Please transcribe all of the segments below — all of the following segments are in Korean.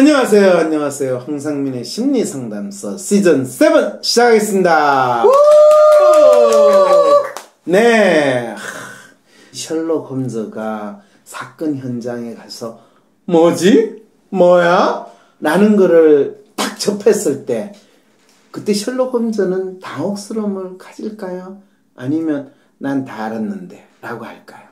안녕하세요, 안녕하세요. 황상민의 심리 상담소 시즌 7 시작하겠습니다. 네. 셜록 홈즈가 사건 현장에 가서 뭐지? 뭐야? 라는 거를 딱 접했을 때 그때 셜록 홈즈는 당혹스러움을 가질까요? 아니면 난 다 알았는데 라고 할까요?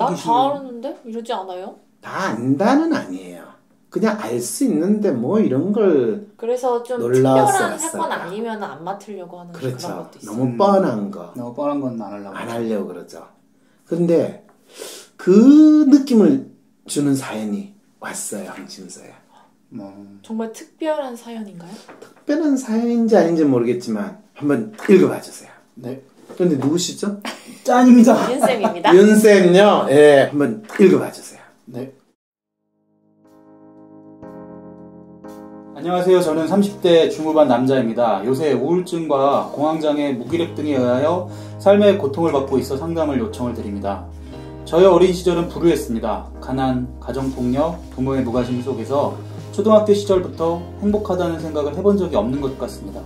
난 다 알았는데? 이러지 않아요? 다 안다는 아니에요. 그냥 알 수 있는데 뭐 이런 걸 그래서 좀 놀라웠어요, 특별한 사건. 아니면 안 맡으려고 하는 그런 그렇죠. 것도 있어요. 너무 뻔한 거. 너무 뻔한 건 안 하려고. 안 하려고 그러죠. 근데 그 느낌을 주는 사연이 왔어요, 황심서에. 뭐 정말 특별한 사연인가요? 특별한 사연인지 아닌지 모르겠지만 한번 읽어봐 주세요. 네. 근데 누구시죠? 짠입니다. 윤쌤입니다. 윤쌤요. 예, 한번 읽어봐 주세요. 네. 안녕하세요. 저는 30대 중후반 남자입니다. 요새 우울증과 공황장애, 무기력 등에 의하여 삶의 고통을 받고 있어 상담을 요청을 드립니다. 저의 어린 시절은 불우했습니다. 가난, 가정폭력, 부모의 무관심 속에서 초등학교 시절부터 행복하다는 생각을 해본 적이 없는 것 같습니다.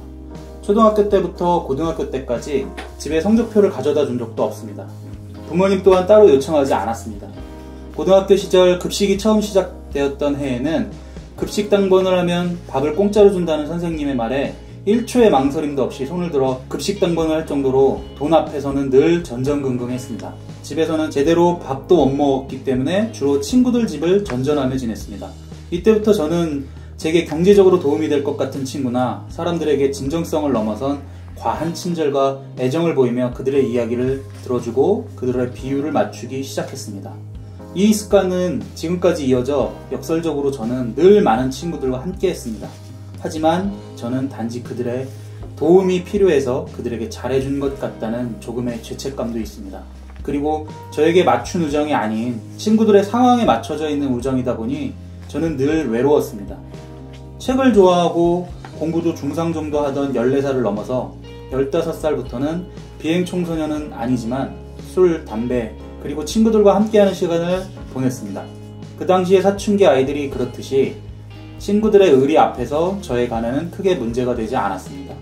초등학교 때부터 고등학교 때까지 집에 성적표를 가져다 준 적도 없습니다. 부모님 또한 따로 요청하지 않았습니다. 고등학교 시절 급식이 처음 시작되었던 해에는 급식 당 번을 하면 밥을 공짜로 준다는 선생님의 말에 1초의 망설임도 없이 손을 들어 급식 당 번을 할 정도로 돈 앞에서는 늘 전전긍긍했습니다. 집에서는 제대로 밥도 못 먹었기 때문에 주로 친구들 집을 전전하며 지냈습니다. 이때부터 저는 제게 경제적으로 도움이 될 것 같은 친구나 사람들에게 진정성을 넘어선 과한 친절과 애정을 보이며 그들의 이야기를 들어주고 그들의 비율을 맞추기 시작했습니다. 이 습관은 지금까지 이어져 역설적으로 저는 늘 많은 친구들과 함께 했습니다. 하지만 저는 단지 그들의 도움이 필요해서 그들에게 잘해준 것 같다는 조금의 죄책감도 있습니다. 그리고 저에게 맞춘 우정이 아닌 친구들의 상황에 맞춰져 있는 우정이다 보니 저는 늘 외로웠습니다. 책을 좋아하고 공부도 중상 정도 하던 14살을 넘어서 15살부터는 비행 청소년은 아니지만 술, 담배, 그리고 친구들과 함께하는 시간을 보냈습니다. 그 당시에 사춘기 아이들이 그렇듯이 친구들의 의리 앞에서 저의 가난은 크게 문제가 되지 않았습니다.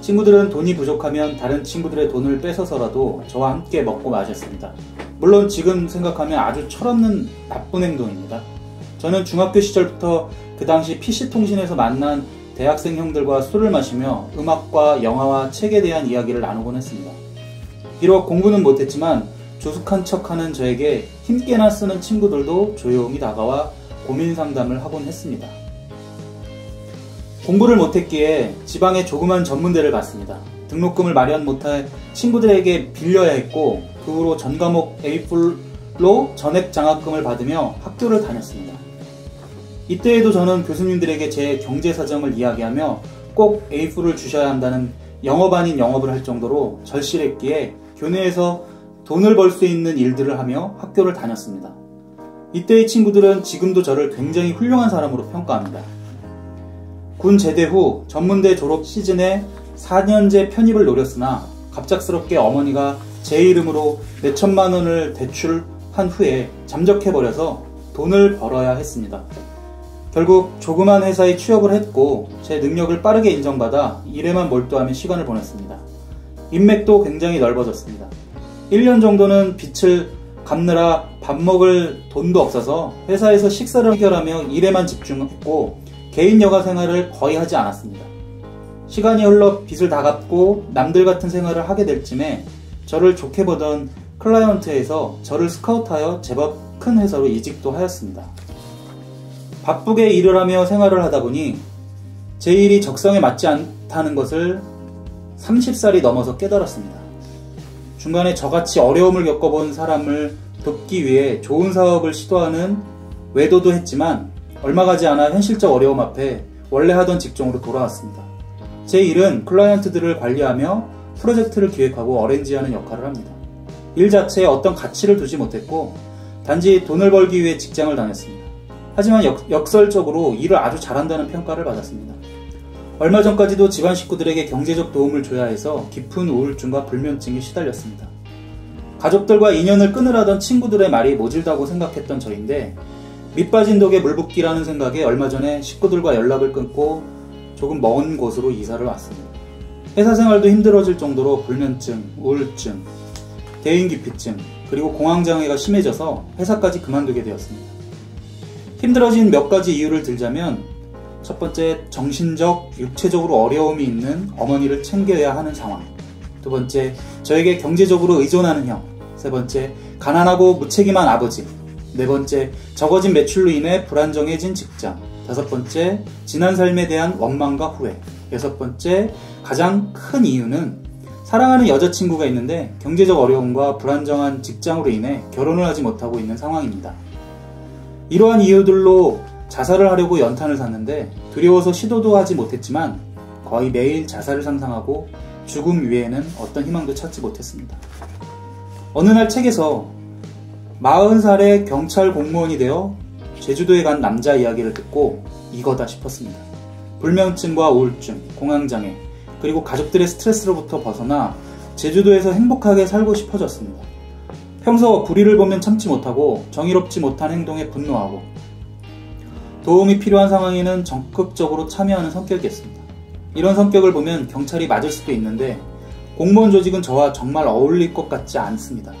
친구들은 돈이 부족하면 다른 친구들의 돈을 뺏어서라도 저와 함께 먹고 마셨습니다. 물론 지금 생각하면 아주 철없는 나쁜 행동입니다. 저는 중학교 시절부터 그 당시 PC통신에서 만난 대학생 형들과 술을 마시며 음악과 영화와 책에 대한 이야기를 나누곤 했습니다. 비록 공부는 못했지만 조숙한 척하는 저에게 힘께나 쓰는 친구들도 조용히 다가와 고민 상담을 하곤 했습니다. 공부를 못했기에 지방의 조그만 전문대를 갔습니다. 등록금을 마련 못해 친구들에게 빌려야 했고 그 후로 전 과목 A풀로 전액 장학금을 받으며 학교를 다녔습니다. 이때에도 저는 교수님들에게 제 경제 사정을 이야기하며 꼭 A풀을 주셔야 한다는 영업 아닌 영업을 할 정도로 절실했기에 교내에서 돈을 벌 수 있는 일들을 하며 학교를 다녔습니다. 이때의 친구들은 지금도 저를 굉장히 훌륭한 사람으로 평가합니다. 군 제대 후 전문대 졸업 시즌에 4년제 편입을 노렸으나 갑작스럽게 어머니가 제 이름으로 몇천만 원을 대출한 후에 잠적해버려서 돈을 벌어야 했습니다. 결국 조그만 회사에 취업을 했고 제 능력을 빠르게 인정받아 일에만 몰두하며 시간을 보냈습니다. 인맥도 굉장히 넓어졌습니다. 1년 정도는 빚을 갚느라 밥 먹을 돈도 없어서 회사에서 식사를 해결하며 일에만 집중했고 개인 여가 생활을 거의 하지 않았습니다. 시간이 흘러 빚을 다 갚고 남들 같은 생활을 하게 될 쯤에 저를 좋게 보던 클라이언트에서 저를 스카우트하여 제법 큰 회사로 이직도 하였습니다. 바쁘게 일을 하며 생활을 하다 보니 제 일이 적성에 맞지 않다는 것을 30살이 넘어서 깨달았습니다. 중간에 저같이 어려움을 겪어본 사람을 돕기 위해 좋은 사업을 시도하는 외도도 했지만 얼마 가지 않아 현실적 어려움 앞에 원래 하던 직종으로 돌아왔습니다. 제 일은 클라이언트들을 관리하며 프로젝트를 기획하고 어렌지하는 역할을 합니다. 일 자체에 어떤 가치를 두지 못했고 단지 돈을 벌기 위해 직장을 다녔습니다. 하지만 역, 설적으로 일을 아주 잘한다는 평가를 받았습니다. 얼마 전까지도 집안 식구들에게 경제적 도움을 줘야 해서 깊은 우울증과 불면증에 시달렸습니다. 가족들과 인연을 끊으라던 친구들의 말이 모질다고 생각했던 저인데 밑빠진 독에 물붓기라는 생각에 얼마 전에 식구들과 연락을 끊고 조금 먼 곳으로 이사를 왔습니다. 회사 생활도 힘들어질 정도로 불면증, 우울증, 대인기피증, 그리고 공황장애가 심해져서 회사까지 그만두게 되었습니다. 힘들어진 몇 가지 이유를 들자면 첫 번째 정신적, 육체적으로 어려움이 있는 어머니를 챙겨야 하는 상황. 두 번째 저에게 경제적으로 의존하는 형. 세 번째 가난하고 무책임한 아버지. 네 번째 적어진 매출로 인해 불안정해진 직장. 다섯 번째 지난 삶에 대한 원망과 후회. 여섯 번째 가장 큰 이유는 사랑하는 여자친구가 있는데 경제적 어려움과 불안정한 직장으로 인해 결혼을 하지 못하고 있는 상황입니다. 이러한 이유들로 자살을 하려고 연탄을 샀는데 두려워서 시도도 하지 못했지만 거의 매일 자살을 상상하고 죽음 위에는 어떤 희망도 찾지 못했습니다. 어느 날 책에서 40살의 경찰 공무원이 되어 제주도에 간 남자 이야기를 듣고 이거다 싶었습니다. 불면증과 우울증, 공황장애, 그리고 가족들의 스트레스로부터 벗어나 제주도에서 행복하게 살고 싶어졌습니다. 평소 불의를 보면 참지 못하고 정의롭지 못한 행동에 분노하고 도움이 필요한 상황에는 적극적으로 참여하는 성격이었습니다. 이런 성격을 보면 경찰이 맞을 수도 있는데 공무원 조직은 저와 정말 어울릴 것 같지 않습니다.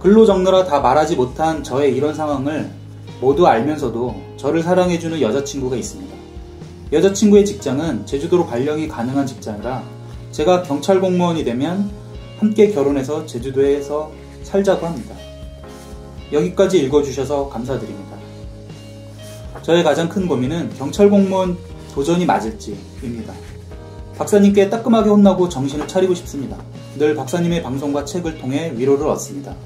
근로 적느라 다 말하지 못한 저의 이런 상황을 모두 알면서도 저를 사랑해주는 여자친구가 있습니다. 여자친구의 직장은 제주도로 발령이 가능한 직장이라 제가 경찰 공무원이 되면 함께 결혼해서 제주도에서 살자고 합니다. 여기까지 읽어주셔서 감사드립니다. 저의 가장 큰 고민은 경찰 공무원 도전이 맞을지입니다. 박사님께 따끔하게 혼나고 정신을 차리고 싶습니다. 늘 박사님의 방송과 책을 통해 위로를 얻습니다.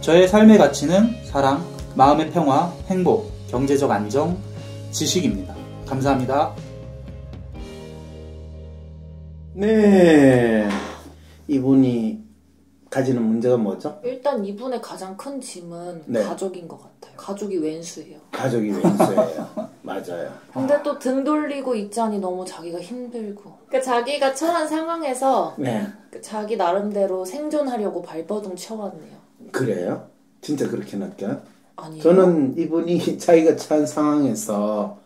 저의 삶의 가치는 사랑, 마음의 평화, 행복, 경제적 안정, 지식입니다. 감사합니다. 네. 이분이 가지는 문제가 뭐죠? 일단 이분의 가장 큰 짐은 네. 가족인 것 같아요. 가족이 웬수예요. 가족이 왼수예요. 맞아요. 근데 또 등 돌리고 있자니 너무 자기가 힘들고. 그러니까 자기가 처한 상황에서 네. 그 자기 나름대로 생존하려고 발버둥 쳐왔네요. 그래요? 진짜 그렇게 느껴요? 아니에요? 저는 이분이 자기가 처한 상황에서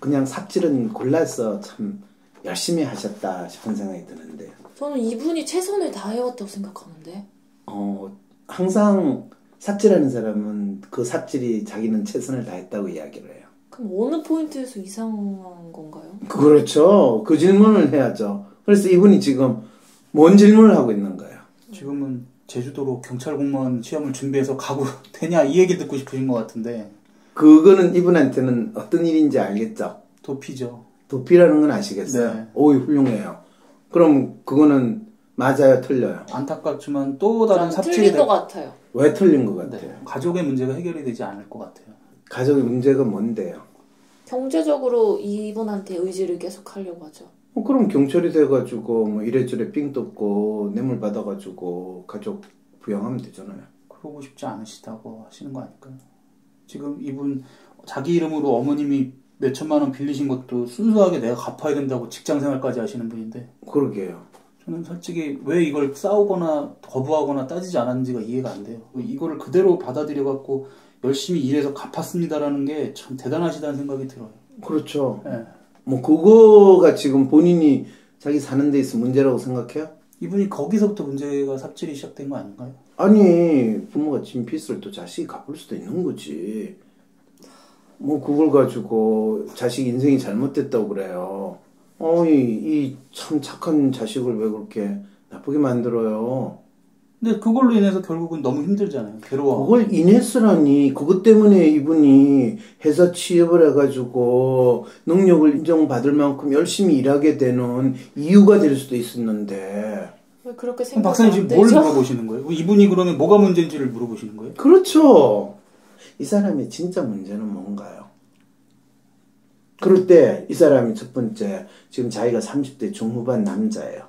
그냥 삽질은 골라서 참 열심히 하셨다 싶은 생각이 드는데요. 저는 이분이 최선을 다해왔다고 생각하는데. 어, 항상 삽질하는 사람은 그 삽질이 자기는 최선을 다했다고 이야기를 해요. 그럼 어느 포인트에서 이상한 건가요? 그렇죠. 그 질문을 해야죠. 그래서 이분이 지금 뭔 질문을 하고 있는 거예요? 지금은 제주도로 경찰 공무원 시험을 준비해서 가고 되냐 이 얘기 듣고 싶으신 것 같은데 그거는 이분한테는 어떤 일인지 알겠죠? 도피죠. 도피라는 건 아시겠어요? 네. 오이 훌륭해요. 그럼 그거는 맞아요, 틀려요? 안타깝지만 또 다른 좀 삽질이 틀린 될- 것 같아요. 왜 틀린 것 같아요? 네, 가족의 문제가 해결이 되지 않을 것 같아요. 가족의 문제가 뭔데요? 경제적으로 이분한테 의지를 계속 하려고 하죠. 어, 그럼 경찰이 돼가지고 뭐 이래저래 삥 뜯고 뇌물 받아가지고 가족 부양하면 되잖아요. 그러고 싶지 않으시다고 하시는 거 아닐까요? 지금 이분 자기 이름으로 어머님이 몇 천만 원 빌리신 것도 순수하게 내가 갚아야 된다고 직장 생활까지 하시는 분인데 그러게요. 저는 솔직히 왜 이걸 싸우거나 거부하거나 따지지 않았는지가 이해가 안 돼요. 이거를 그대로 받아들여 갖고 열심히 일해서 갚았습니다라는 게 참 대단하시다는 생각이 들어요. 그렇죠. 예. 뭐 그거가 지금 본인이 자기 사는 데 있어 문제라고 생각해요? 이분이 거기서부터 문제가 삽질이 시작된 거 아닌가요? 아니 부모가 진 빚을 또 자식이 갚을 수도 있는 거지. 뭐 그걸 가지고 자식 인생이 잘못됐다고 그래요. 어이 이 참 착한 자식을 왜 그렇게 나쁘게 만들어요? 근데 그걸로 인해서 결국은 너무 힘들잖아요. 괴로워. 그걸 인했으라니 그것 때문에 이분이 회사 취업을 해가지고 능력을 인정받을 만큼 열심히 일하게 되는 이유가 될 수도 있었는데 왜 그렇게 그럼 생각 박사님 안 지금 뭘 되죠? 물어보시는 거예요? 이분이 그러면 뭐가 문제인지를 물어보시는 거예요? 그렇죠 이 사람의 진짜 문제는 뭔가요? 그럴 때 이 사람이 첫 번째 지금 자기가 30대 중후반 남자예요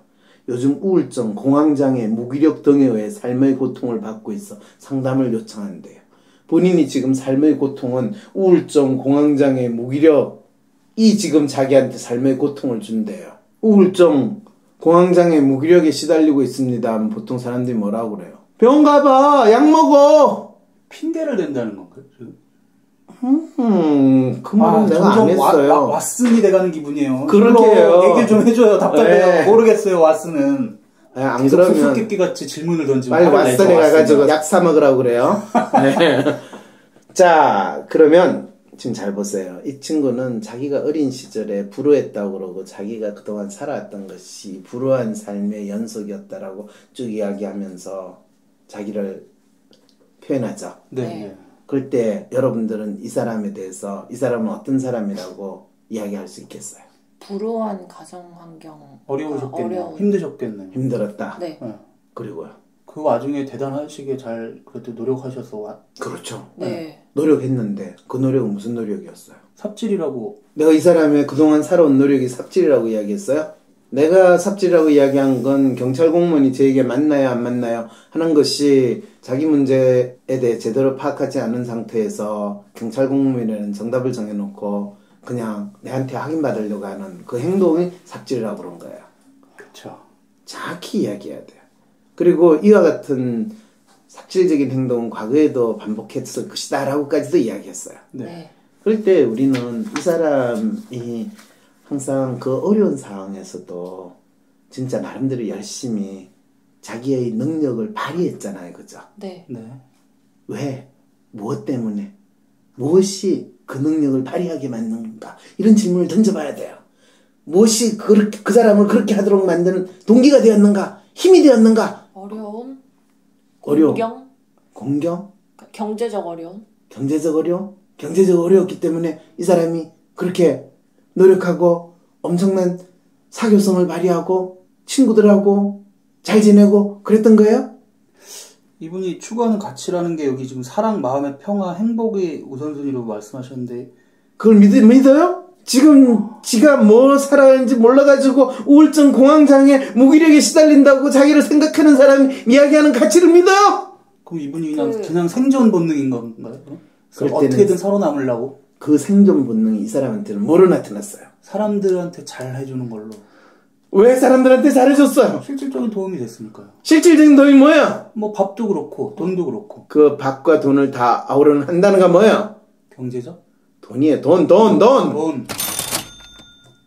요즘 우울증, 공황장애, 무기력 등에 의해 삶의 고통을 받고 있어 상담을 요청한대요. 본인이 지금 삶의 고통은 우울증, 공황장애, 무기력이 지금 자기한테 삶의 고통을 준대요. 우울증, 공황장애, 무기력에 시달리고 있습니다. 하면 보통 사람들이 뭐라고 그래요? 병원 가봐! 약 먹어! 핑계를 댄다는 건가요? 지금? 음, 그 말은 내가 안 점점 와- 했어요. 와- 왓슨이 돼가는 기분이에요. 그렇게 이걸로 해요. 얘기 좀 해줘요. 답답해요. 네. 모르겠어요. 왓슨은. 아, 안 그러면 수수께끼 같이 질문을 던지고 빨리 왓슨에 가가지고. 약 사 먹으라고 그래요. 네. 자, 그러면 지금 잘 보세요. 이 친구는 자기가 어린 시절에 불우했다고 그러고 자기가 그동안 살아왔던 것이 불우한 삶의 연속이었다라고 쭉 이야기하면서 자기를 표현하죠. 네. 네. 네. 그럴 때 여러분들은 이 사람에 대해서 이 사람은 어떤 사람이라고 이야기할 수 있겠어요. 불우한 가정 환경 어려우셨겠네요. 어려운. 힘드셨겠네요. 힘들었다. 네. 네. 그리고요. 그 와중에 대단하시게 잘 그래도 노력하셔서 와- 그렇죠. 네. 노력했는데 그 노력은 무슨 노력이었어요? 삽질이라고 내가 이 사람의 그동안 살아온 노력이 삽질이라고 이야기했어요? 내가 삽질이라고 이야기한 건 경찰 공무원이 저에게 맞나요 안 맞나요 하는 것이 자기 문제에 대해 제대로 파악하지 않은 상태에서 경찰 공무원이라는 정답을 정해놓고 그냥 내한테 확인받으려고 하는 그 행동이 삽질이라고 그런 거예요. 그쵸. 정확히 이야기해야 돼요. 그리고 이와 같은 삽질적인 행동은 과거에도 반복했을 것이다 라고까지도 이야기했어요. 네. 네. 그럴 때 우리는 이 사람이 항상 그 어려운 상황에서도 진짜 나름대로 열심히 자기의 능력을 발휘했잖아요. 그죠? 네. 네. 왜? 무엇 때문에? 무엇이 그 능력을 발휘하게 만드는가? 이런 질문을 던져봐야 돼요. 무엇이 그렇게, 그 사람을 그렇게 하도록 만드는 동기가 되었는가? 힘이 되었는가? 어려움 어려움. 공경 공경? 경제적 어려움 경제적 어려움? 경제적 어려웠기 때문에 이 사람이 그렇게 노력하고 엄청난 사교성을 발휘하고 친구들하고 잘 지내고 그랬던 거예요? 이분이 추구하는 가치라는 게 여기 지금 사랑, 마음의 평화, 행복이 우선순위로 말씀하셨는데 그걸 믿, 믿어요? 지금 지가 뭐 살아가는지 몰라가지고 우울증 공황장애 무기력에 시달린다고 자기를 생각하는 사람이 이야기하는 가치를 믿어요? 그럼 이분이 그냥 그- 그냥 생존 본능인 건가요? 그럼? 그럴 때는- 어떻게든 살아남으려고 그 생존 본능이 이 사람한테는 뭐로 나타났어요? 사람들한테 잘 해주는 걸로 왜 사람들한테 잘해줬어요? 실질적인 도움이 됐으니까요. 실질적인 돈이 뭐야? 뭐 밥도 그렇고 돈도 그렇고 그 밥과 돈을 다 아우르는 한다는 거 뭐야? 경제적 돈이에요 돈 돈 돈! 돈.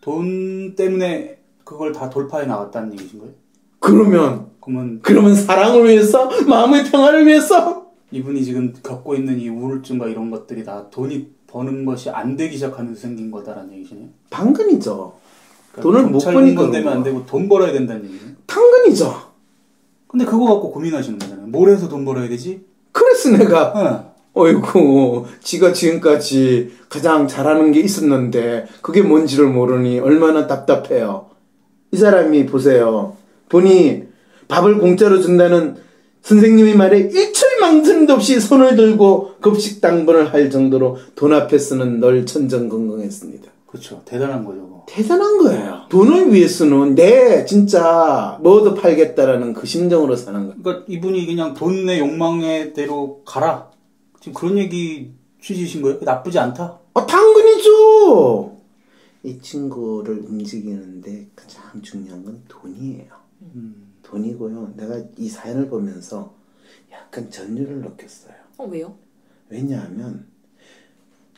돈 때문에 그걸 다 돌파해 나갔다는 얘기신 거예요? 그러면 그러면 그러면 사랑을 위해서 마음의 평화를 위해서 이분이 지금 겪고 있는 이 우울증과 이런 것들이 다 돈이 버는 것이 안 되기 시작하면서 생긴 거다라는 얘기시네요. 당근이죠. 그러니까 돈을 못 버니까 되면 안 되고 돈 벌어야 된다는 얘기네요. 당근이죠. 근데 그거 갖고 고민하시는 거잖아요. 뭘 해서 돈 벌어야 되지? 그래서 내가 응. 어이구 지가 지금까지 가장 잘하는 게 있었는데 그게 뭔지를 모르니 얼마나 답답해요. 이 사람이 보세요. 본이 밥을 공짜로 준다는 선생님의 말에 망설임도 없이 손을 들고 급식 당번을 할 정도로 돈 앞에 쓰는 널 천정건강했습니다. 그렇죠. 대단한 거죠. 대단한 거예요. 돈을 위해서는 내 진짜 뭐도 팔겠다라는 그 심정으로 사는 거예요. 그러니까 이분이 그냥 돈의 욕망의 대로 가라. 지금 그런 얘기 취지신 거예요? 나쁘지 않다. 아, 당근이죠! 이 친구를 움직이는데 가장 중요한 건 돈이에요. 돈이고요. 내가 이 사연을 보면서 약간 전율을 느꼈어요. 어 왜요? 왜냐하면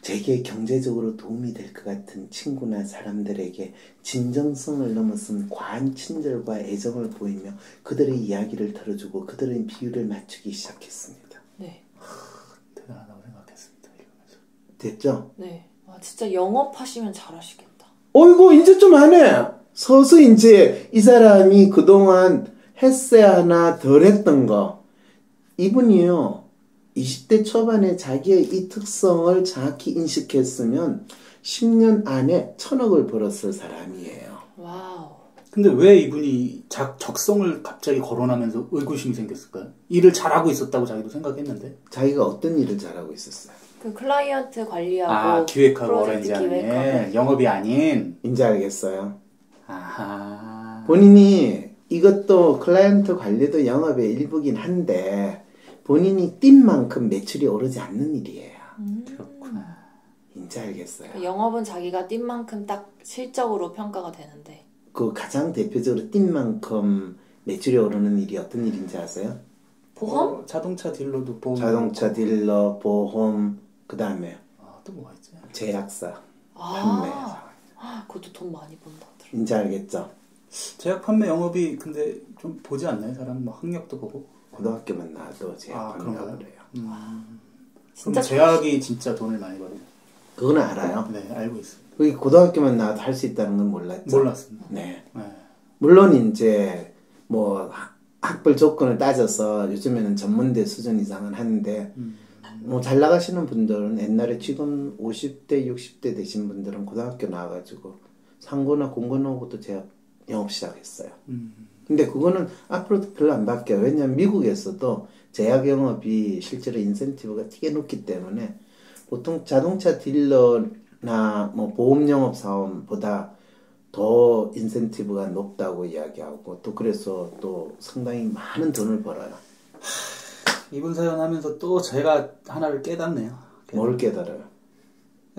제게 경제적으로 도움이 될 것 같은 친구나 사람들에게 진정성을 넘어선 과한 친절과 애정을 보이며 그들의 이야기를 들어주고 그들의 비율을 맞추기 시작했습니다. 네. 대단하다고 생각했습니다. 이러면서. 됐죠? 네. 와 진짜 영업하시면 잘하시겠다. 어이구 이제 좀 하네. 서서 이제 이 사람이 그동안 했어야 하나 덜 했던 거. 이분이요. 20대 초반에 자기의 이 특성을 정확히 인식했으면 10년 안에 천억을 벌었을 사람이에요. wow. 근데 왜 이분이 작, 적성을 갑자기 거론하면서 의구심이 생겼을까요? 일을 잘하고 있었다고 자기도 생각했는데. 자기가 어떤 일을 잘하고 있었어요? 그 클라이언트 관리하고 아, 기획하고 기획하고. 일. 영업이 아닌. 이제 알겠어요. 아하. 본인이 이것도 클라이언트 관리도 영업의 일부긴 한데 본인이 뛴 만큼 매출이 오르지 않는 일이에요. 그렇구나. 이제 알겠어요. 그 영업은 자기가 뛴 만큼 딱 실적으로 평가가 되는데 그 가장 대표적으로 뛴 만큼 매출이 오르는 일이 어떤 일인지 아세요? 보험? 어, 자동차 딜러도 보험. 자동차 딜러, 보험, 그 다음에 아, 또 뭐가 있지? 제약사 판매사. 아, 그것도 돈 많이 번다. 이제 알겠죠? 제약 판매 영업이 근데 좀 보지 않나요? 사람 뭐 학력도 보고. 고등학교만 나와도 제약 아? 그래요. 그럼 진짜 제약이 진짜 돈을 많이 버는. 그건 알아요. 네, 알고 있습니다. 그게 고등학교만 나와도 할 수 있다는 건 몰랐죠? 몰랐습니다. 네. 네. 물론 이제 뭐 학- 학벌 조건을 따져서 요즘에는 전문대 수준 이상은 하는데 뭐잘 나가시는 분들은 옛날에 지금 50대 60대 되신 분들은 고등학교 나와가지고 상고나 공고나고도 제약 영업 시작했어요. 음. 근데 그거는 앞으로도 별로 안 바뀌어요. 왜냐하면 미국에서도 제약 영업이 실제로 인센티브가 되게 높기 때문에 보통 자동차 딜러나 뭐 보험 영업 사원보다 더 인센티브가 높다고 이야기하고 또 그래서 또 상당히 많은 돈을 벌어요. 이분 사연 하면서 또 제가 하나를 깨닫네요. 뭘 깨달아요?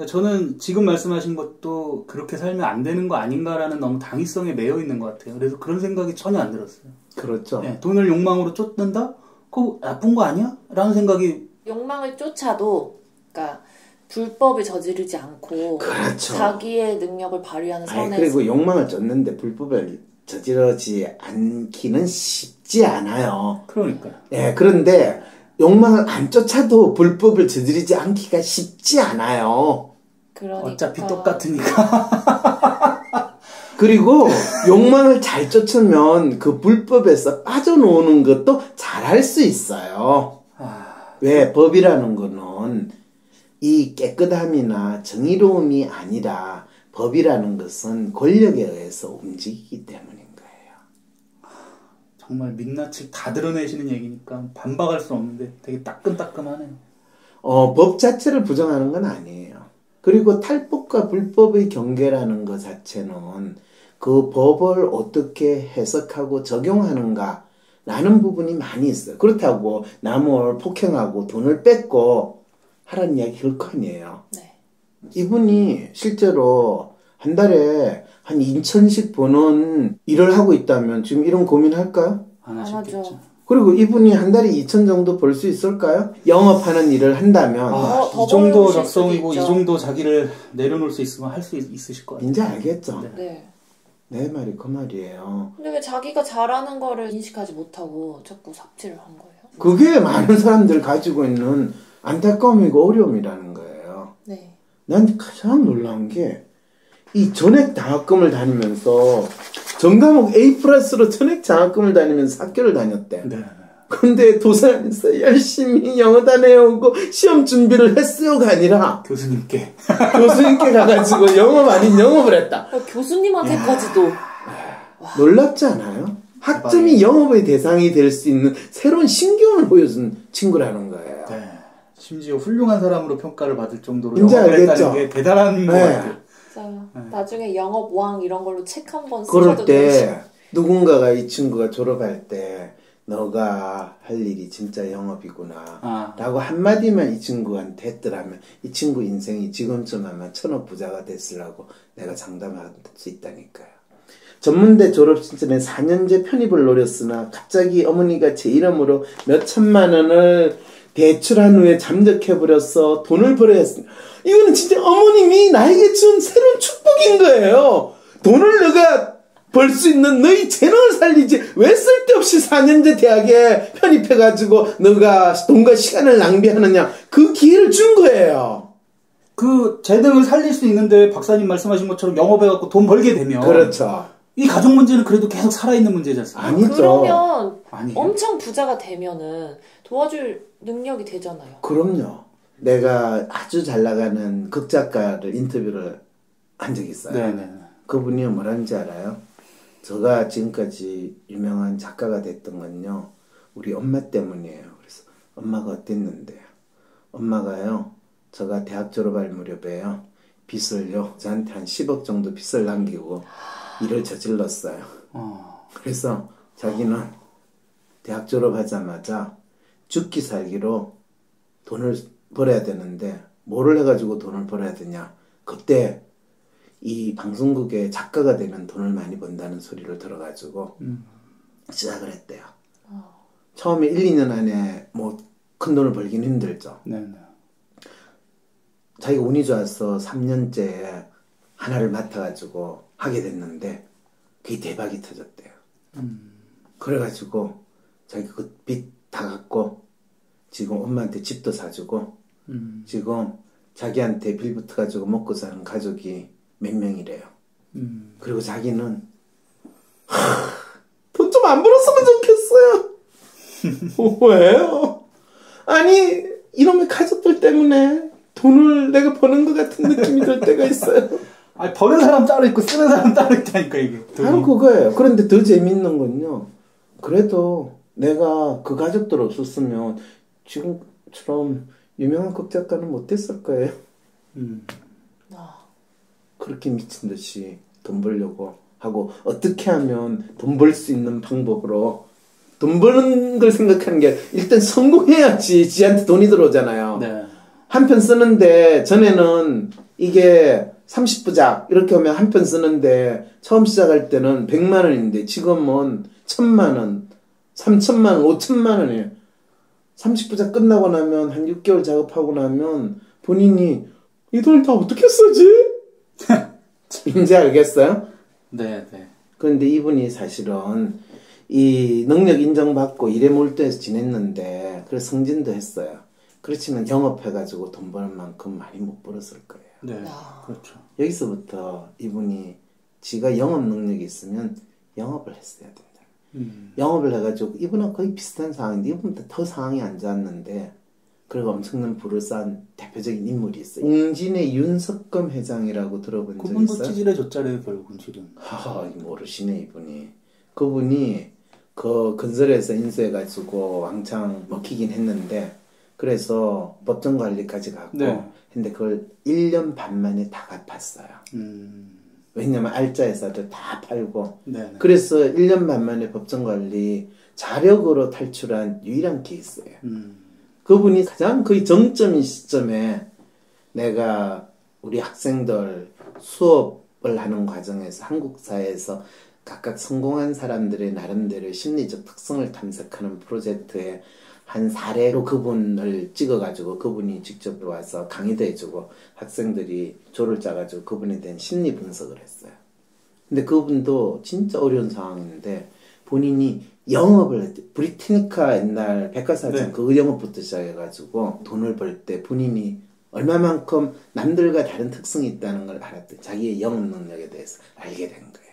저는 지금 말씀하신 것도 그렇게 살면 안 되는 거 아닌가라는 너무 당위성에 매여 있는 것 같아요. 그래서 그런 생각이 전혀 안 들었어요. 그렇죠. 네, 돈을 욕망으로 쫓는다? 그거 나쁜 거 아니야? 라는 생각이 욕망을 쫓아도, 그러니까 불법을 저지르지 않고 그렇죠. 자기의 능력을 발휘하는 선에서 그리고 욕망을 쫓는데 불법을 저지르지 않기는 쉽지 않아요. 그러니까요. 예, 그런데 욕망을 안 쫓아도 불법을 저지르지 않기가 쉽지 않아요. 그러니까 어차피 똑같으니까. 그리고 욕망을 잘 쫓으면 그 불법에서 빠져나오는 것도 잘 할 수 있어요. 아, 왜? 법이라는 거는 이 깨끗함이나 정의로움이 아니라 법이라는 것은 권력에 의해서 움직이기 때문인 거예요. 정말 민낯을 다 드러내시는 얘기니까 반박할 수 없는데 되게 따끔따끔하네요. 어, 법 자체를 부정하는 건 아니에요. 그리고 탈법과 불법의 경계라는 것 자체는 그 법을 어떻게 해석하고 적용하는가 라는 부분이 많이 있어요. 그렇다고 남을 폭행하고 돈을 뺏고 하라는 이야기 결코 아니에요. 네. 이분이 실제로 한 달에 한 2천씩 버는 일을 하고 있다면 지금 이런 고민할까요? 안안 하셨겠죠. 그리고 이분이 한 달에 2천 정도 벌 수 있을까요? 영업하는 일을 한다면 아, 더이 정도 적성이고 이. 정도 자기를 내려놓을 수 있으면 할 수 있으실 것 같아요. 이제 알겠죠? 네. 네. 내 말이 그 말이에요. 근데 왜 자기가 잘하는 거를 인식하지 못하고 자꾸 삭제를 한 거예요? 그게 많은 사람들 가지고 있는 안타까움이고 어려움이라는 거예요. 네. 난 가장 놀라운 게 이 전액 장학금을 다니면서 전과목 A 플러스로 전액 장학금을 다니면서 학교를 다녔대. 네. 근데 도서관에서 열심히 영어 다 내오고 시험 준비를 했어요가 아니라 교수님께 교수님께 가가지고 영업 아닌 영업을 했다. 어, 교수님한테까지도 놀랍지 않아요? 학점이 영업의 대상이 될 수 있는 새로운 신기원을 보여준 친구라는 거예요. 네. 심지어 훌륭한 사람으로 평가를 받을 정도로 이제 영업을 알겠죠? 했다는 게 대단한 것 네. 같아요. 진짜 나중에 영업 왕 이런 걸로 책한번 그럴 쓰셔도 때 누군가가 이 친구가 졸업할 때 너가 할 일이 진짜 영업이구나 아. 라고 한마디만 이 친구한테 했더라면 이 친구 인생이 지금쯤 아마 천억 부자가 됐으라고 내가 장담할 수 있다니까요. 전문대 졸업 시즌에 4년제 편입을 노렸으나 갑자기 어머니가 제 이름으로 몇 천만 원을 대출한 후에 잠적해버려서 돈을 벌어야 했습니다. 이거는 진짜 어머님이 나에게 준 새로운 축복인 거예요. 돈을 너가 벌 수 있는 너희 재능을 살리지 왜 쓸데없이 4년제 대학에 편입해가지고 너가 돈과 시간을 낭비하느냐 그 기회를 준 거예요. 그 재능을 살릴 수 있는데 박사님 말씀하신 것처럼 영업해갖고 돈 벌게 되면 그렇죠. 이 가족 문제는 그래도 계속 살아있는 문제지 않습니까? 아니죠. 그러면 아니에요. 엄청 부자가 되면은 도와줄 능력이 되잖아요. 그럼요. 내가 아주 잘 나가는 극작가를 인터뷰를 한 적이 있어요. 네네. 그분이 뭐라는지 알아요? 제가 지금까지 유명한 작가가 됐던 건요, 우리 엄마 때문이에요. 그래서 엄마가 어땠는데요? 엄마가요, 제가 대학 졸업할 무렵에요, 빚을요, 저한테 한 10억 정도 빚을 남기고 일을 저질렀어요. 어. 그래서 자기는 대학 졸업하자마자 죽기 살기로 돈을 벌어야 되는데 뭐를 해가지고 돈을 벌어야 되냐 그때 이 방송국에 작가가 되면 돈을 많이 번다는 소리를 들어가지고 음. 시작을 했대요 처음에 1, 2년 안에 뭐 큰 돈을 벌긴 힘들죠 네네. 자기가 운이 좋아서 3년째 하나를 맡아가지고 하게 됐는데 그게 대박이 터졌대요. 음. 그래가지고 자기가 그빚 다 갚고 지금 엄마한테 집도 사주고 음. 지금 자기한테 빌붙어 가지고 먹고 사는 가족이 몇 명이래요. 음. 그리고 자기는 돈 좀 안 벌었으면 좋겠어요. 왜요? 아니 이놈의 가족들 때문에 돈을 내가 버는 것 같은 느낌이 들 때가 있어요. 아니 버는 사람 따로 있고 쓰는 사람 따로 있다니까 이게. 바로 그거예요. 그런데 더 재밌는 건요. 그래도 내가 그 가족들 없었으면 지금처럼 유명한 극작가는 못 됐을 거예요. 음. 아, 그렇게 미친 듯이 돈 벌려고 하고 어떻게 하면 돈 벌 수 있는 방법으로 돈 버는 걸 생각하는 게 일단 성공해야지 지한테 돈이 들어오잖아요. 네. 한 편 쓰는데 전에는 이게 30부작 이렇게 하면 한 편 쓰는데 처음 시작할 때는 100만 원인데 지금은 1000만 원, 3000만 원, 5000만 원이에요. 30부작 끝나고 나면 한 6개월 작업하고 나면 본인이 이 돈을 다 어떻게 쓰지? 이제 알겠어요? 네, 네. 그런데 이분이 사실은 이 능력 인정받고 일에 몰두해서 지냈는데 그래서 승진도 했어요. 그렇지만 영업해가지고 돈 버는 만큼 많이 못 벌었을 거예요. 네. 아. 그렇죠. 여기서부터 이분이 지가 영업 능력이 있으면 영업을 했어야 된다. 음. 영업을 해가지고 이분은 거의 비슷한 상황인데 이분보다 더 상황이 안 좋았는데 그리고 엄청난 부를 쌓은 대표적인 인물이 있어요. 웅진의 윤석검 회장이라고 들어본 적 그분도 있어요? 찌질해 줬잖아요 결국은 지금. 하하 모르시네 이분이 그분이 그 건설에서 인수해가지고 왕창 먹히긴 했는데 그래서 법정 관리까지 갔고 네. 근데 그걸 1년 반 만에 다 갚았어요 음. 왜냐면 알짜 회사들 다 팔고 네. 네. 그래서 1년 반 만에 법정 관리 자력으로 탈출한 유일한 케이스예요 음. 그분이 가장 거의 정점인 시점에 내가 우리 학생들 수업을 하는 과정에서 한국 사회에서 각각 성공한 사람들의 나름대로 심리적 특성을 탐색하는 프로젝트의 한 사례로 그분을 찍어가지고 그분이 직접 와서 강의도 해주고 학생들이 조를 짜가지고 그분에 대한 심리 분석을 했어요. 근데 그분도 진짜 어려운 상황인데 본인이 영업을 했대. 브리티니카 옛날 백화사전 네. 그 영업부터 시작해가지고 돈을 벌 때 본인이 얼마만큼 남들과 다른 특성이 있다는 걸 알았대. 자기의 영업 능력에 대해서 알게 된 거예요.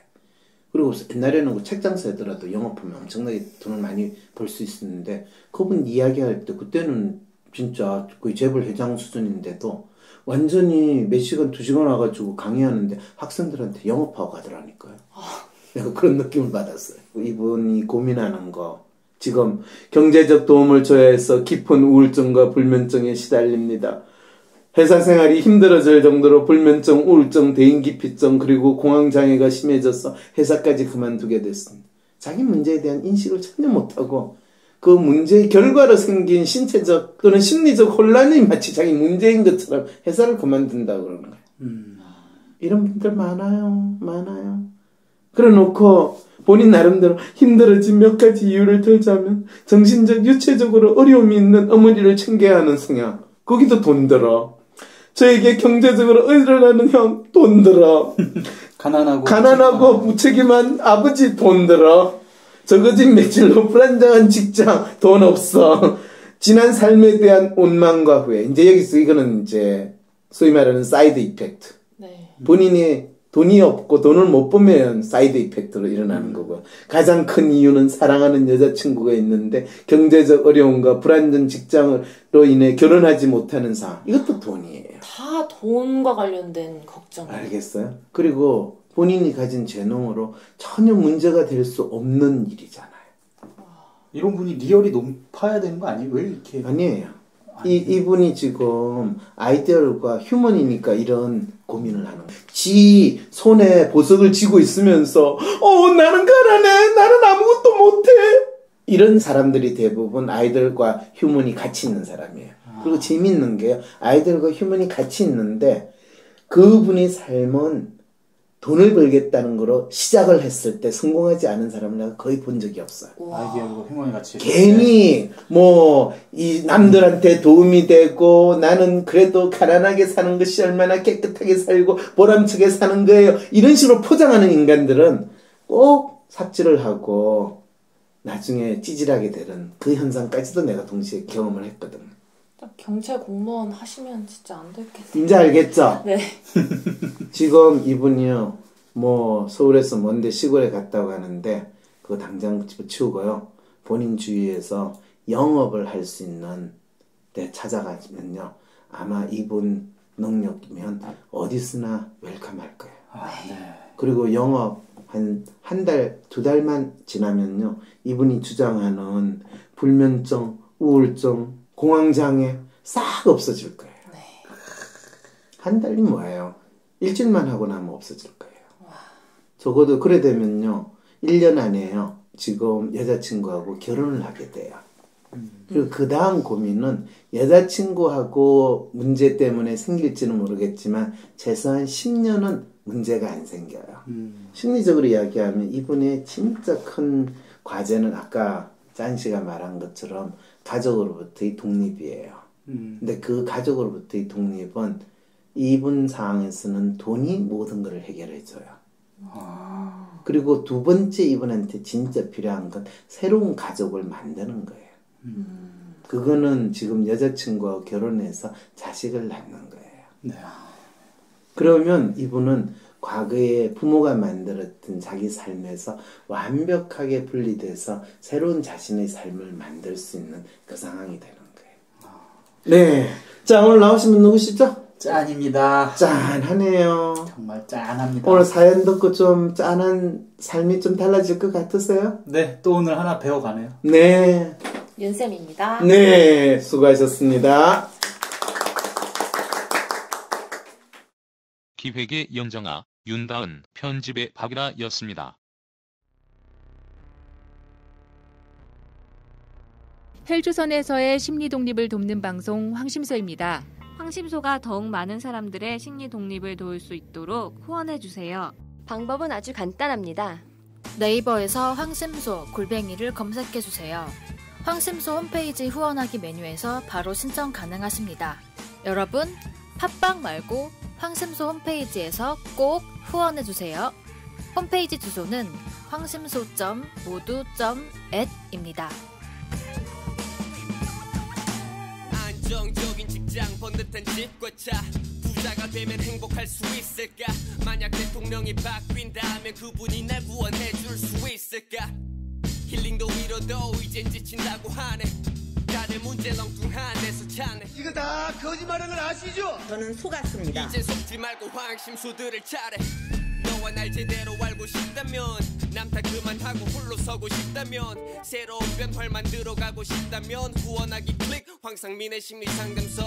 그리고 옛날에는 그 책장 세더라도 영업하면 엄청나게 돈을 많이 벌 수 있었는데 그분 이야기할 때 그때는 진짜 거의 재벌 회장 수준인데도 완전히 몇 시간 두 시간 와가지고 강의하는데 학생들한테 영업하고 가더라니까요. 내가 그런 느낌을 받았어요. 이분이 고민하는 거 지금 경제적 도움을 줘야 해서 깊은 우울증과 불면증에 시달립니다. 회사 생활이 힘들어질 정도로 불면증, 우울증, 대인기피증 그리고 공황 장애가 심해져서 회사까지 그만두게 됐습니다. 자기 문제에 대한 인식을 전혀 못하고 그 문제의 결과로 생긴 신체적 또는 심리적 혼란이 마치 자기 문제인 것처럼 회사를 그만둔다고 그러는 거예요. 음. 이런 분들 많아요. 많아요. 그래 놓고 본인 나름대로 힘들어진 몇 가지 이유를 들자면 정신적, 유체적으로 어려움이 있는 어머니를 챙겨야 하는 성향. 거기도 돈 들어. 저에게 경제적으로 의존하는 형 돈 들어. 가난하고 가난하고 무책임한 아버지 돈 들어. 적어진 매출로 불안정한 직장 돈 없어. 지난 삶에 대한 원망과 후회. 이제 여기서 이거는 이제 소위 말하는 side effect. 네. 본인이 돈이 없고 돈을 못 벌면 side effect로 일어나는 거고 가장 큰 이유는 사랑하는 여자친구가 있는데 경제적 어려움과 불안전 직장으로 인해 결혼하지 못하는 상황 이것도 돈이에요 다 돈과 관련된 걱정. 알겠어요? 그리고 본인이 가진 재능으로 전혀 문제가 될 수 없는 일이잖아요 이런 분이 리얼이 높아야 되는 거 아니에요? 왜 이렇게 아니에요 이, 이분이 지금 아이디어과 휴먼이니까 이런 고민을 하는 거예요. 지 손에 보석을 쥐고 있으면서 어 나는 가난해 나는 아무것도 못해 이런 사람들이 대부분 아이들과 휴먼이 같이 있는 사람이에요. 그리고 재밌는 게요. 아이들과 휴먼이 같이 있는데 그분의 삶은 돈을 벌겠다는 거로 시작을 했을 때 성공하지 않은 사람을 내가 거의 본 적이 없어요. 아이디어고 행운의 가치. 괜히 뭐 이 남들한테 도움이 되고 나는 그래도 가난하게 사는 것이 얼마나 깨끗하게 살고 보람차게 사는 거예요. 이런 식으로 포장하는 인간들은 꼭 삽질을 하고 나중에 찌질하게 되는 그 현상까지도 내가 동시에 경험을 했거든. 딱 경찰 공무원 하시면 진짜 안 됐겠네. 이제 알겠죠? 네. 지금 이분이요, 뭐, 서울에서 먼데 시골에 갔다고 하는데, 그거 당장 집어치우고요. 본인 주위에서 영업을 할 수 있는 데 찾아가면요. 아마 이분 능력이면 어디서나 웰컴할 거예요. 아, 네. 그리고 영업 한, 한 달, 두 달만 지나면요. 이분이 주장하는 불면증, 우울증, 공황장애 싹 없어질 거예요. 네. 한 달이 뭐예요? 일주일만 하고 나면 없어질 거예요. 적어도 그래 되면요. 1년 안에요. 지금 여자친구하고 결혼을 하게 돼요. 그리고 그 다음 고민은 여자친구하고 문제 때문에 생길지는 모르겠지만 최소한 10년은 문제가 안 생겨요. 음. 심리적으로 이야기하면 이분의 진짜 큰 과제는 아까 짠 씨가 말한 것처럼 가족으로부터의 독립이에요. 음. 근데 그 가족으로부터의 독립은 이분 상황에서는 돈이 모든 것을 해결해 줘요. 아. 그리고 두 번째 이분한테 진짜 필요한 건 새로운 가족을 만드는 거예요. 그거는 지금 여자친구와 결혼해서 자식을 낳는 거예요. 네. 그러면 이분은 과거에 부모가 만들었던 자기 삶에서 완벽하게 분리돼서 새로운 자신의 삶을 만들 수 있는 그 상황이 되는 거예요. 네. 자, 오늘 나오신 분 누구시죠? 짠입니다. 짠하네요. 정말 짠합니다. 오늘 사연 듣고 좀 짠한 삶이 좀 달라질 것 같으세요? 네, 또 오늘 하나 배워가네요. 네. 윤쌤입니다. 네. 수고하셨습니다. 기획의 영정아, 윤다은, 편집의 박이라였습니다. 헬조선에서의 심리 독립을 돕는 방송 황심서입니다. 황심소가 더욱 많은 사람들의 심리 독립을 도울 수 있도록 후원해 주세요. 방법은 아주 간단합니다. 네이버에서 황심소 골뱅이를 검색해 주세요. 황심소 홈페이지 후원하기 메뉴에서 바로 신청 가능하십니다. 여러분, 팟빵 말고 황심소 홈페이지에서 꼭 후원해 주세요. 홈페이지 주소는 황심소.모두.at입니다. 안정적인 직장 번듯한 집과 차 부자가 되면 행복할 수 있을까 만약 대통령이 바뀐다면 그분이 날 구원해 줄 수 있을까 힐링도 위로도 이젠 지친다고 하네 다들 문제 렁뚱한 데서 찾네 이거 다 거짓말인 걸 아시죠? 저는 속았습니다. 이제 속지 말고 황심수들을 차례 너와 날 제대로 알고 싶다면 남탓 그만하고 홀로 서고 싶다면 새로운 변화를 만들어 가고 싶다면 후원하기 클릭 황상민의 심리상담소